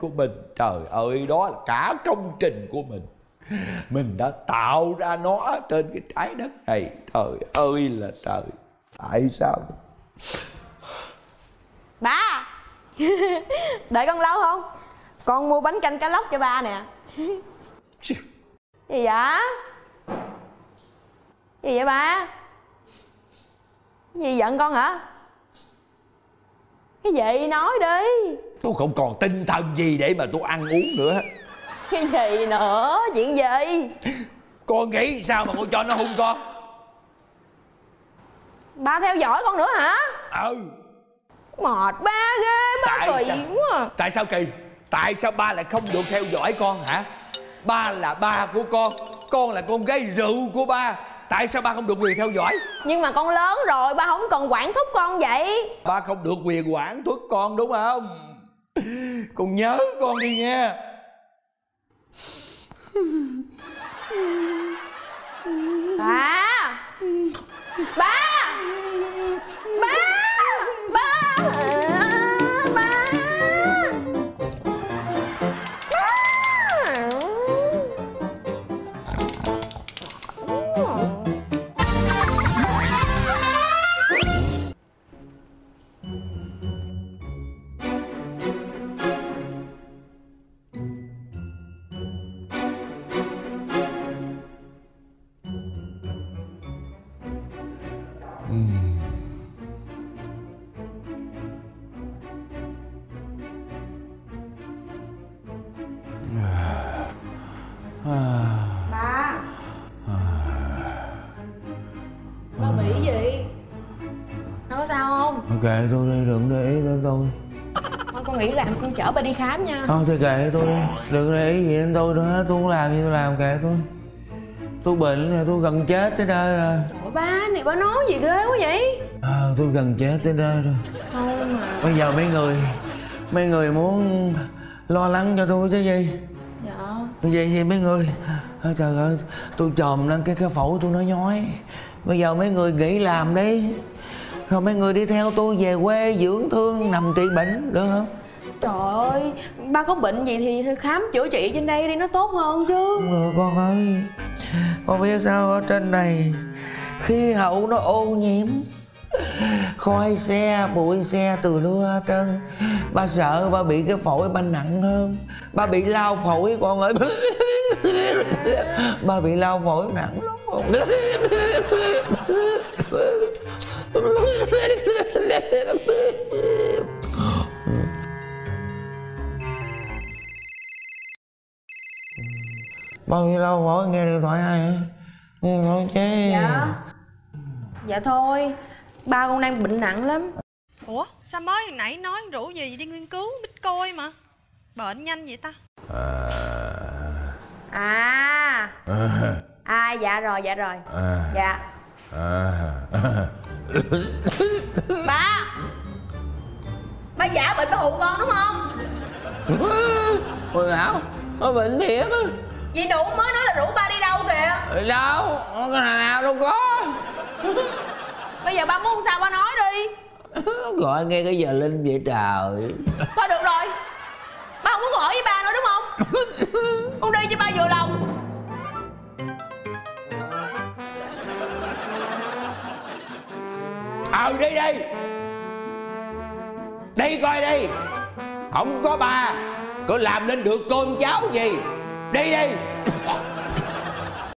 của mình. Trời ơi đó là cả công trình của mình. Mình đã tạo ra nó trên cái trái đất này. Trời ơi là trời. Tại sao? Ba! Đợi con lâu không? Con mua bánh canh cá lóc cho ba nè. Gì vậy? Gì vậy ba? Gì giận con hả cái gì nói đi? Tôi không còn tinh thần gì để mà tôi ăn uống nữa. Cái gì nữa? Chuyện gì? Con nghĩ sao mà con cho nó hung con? Ba theo dõi con nữa hả? Ừ. Mệt ba ghê ba tại kỳ sao, quá à. tại sao kỳ? Tại sao ba lại không được theo dõi con hả? Ba là ba của con con là con gái rượu của ba tại sao ba không được quyền theo dõi? Nhưng mà con lớn rồi ba không cần quản thúc con vậy. Ba không được quyền quản thúc con đúng không? Con nhớ con đi nghe ba ba ba. Ba bị gì? Nó có sao không? Kệ tôi đi đừng để ý đến tôi. Thôi con nghĩ làm con chở ba đi khám nha. Thôi thì kệ tôi đi Đừng để ý gì đến tôi nữa. Hết Tôi muốn làm gì tôi làm kệ tôi. Tôi bệnh rồi tôi gần chết tới đây rồi ba này ba nói gì ghê quá vậy? À, Tôi gần chết tới đây rồi. Thôi mà Bây giờ mấy người Mấy người muốn lo lắng cho tôi chứ gì? Dạ. Vậy thì mấy người à, Trời ơi tôi chồm lên cái cái phổi tôi nó nhói. Bây giờ mấy người nghỉ làm đi. Rồi mấy người đi theo tôi về quê dưỡng thương nằm trị bệnh được không? Trời ơi ba có bệnh gì thì khám chữa trị trên đây đi nó tốt hơn chứ. Không được con ơi. Con biết sao ở trên này Khí hậu nó ô nhiễm Khói xe, bụi xe từ lưa hết trơn. Ba sợ ba bị cái phổi ba nặng hơn. Ba bị lao phổi con ơi. Ba bị lao phổi nặng lắm. Bao nhiêu lâu phổi nghe điện thoại ai hả? Thoại chứ dạ dạ thôi ba con đang bệnh nặng lắm Ủa sao mới hồi nãy nói rủ gì đi nghiên cứu bitcoin mà Bệnh nhanh vậy ta à à dạ rồi dạ rồi dạ ba ba giả bệnh ba hụ con đúng không Quần áo Nó bệnh thiệt á vậy đủ mới nói là rủ ba đi đâu kìa? Đâu? Cái thằng nào đâu có. Bây giờ ba muốn sao ba nói đi. Gọi nghe cái giờ linh vậy trời. Thôi được rồi. Ba không muốn ở với ba nữa đúng không? Con đi cho ba vừa lòng. Ờ đi đi. Đi coi đi. Không có ba. Có làm nên được cơm cháo gì đi đi.